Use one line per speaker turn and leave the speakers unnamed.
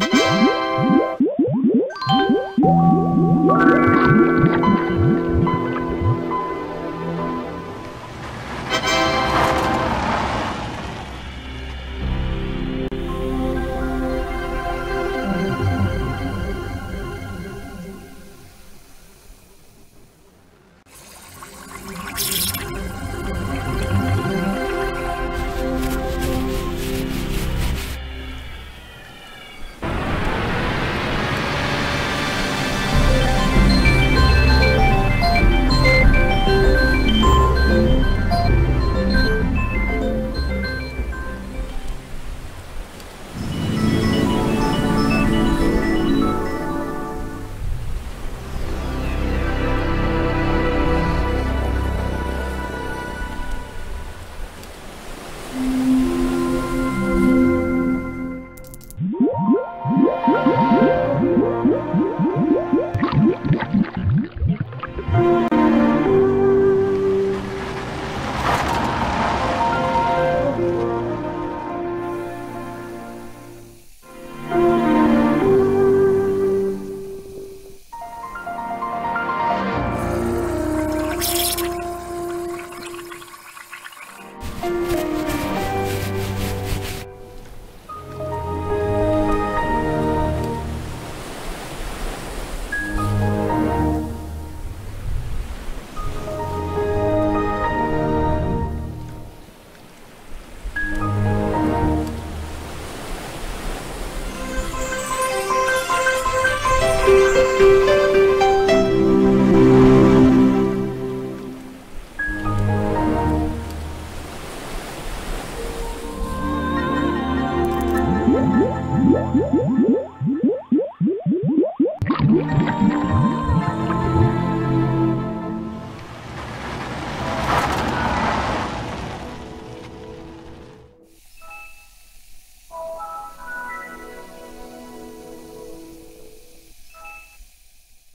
Música Música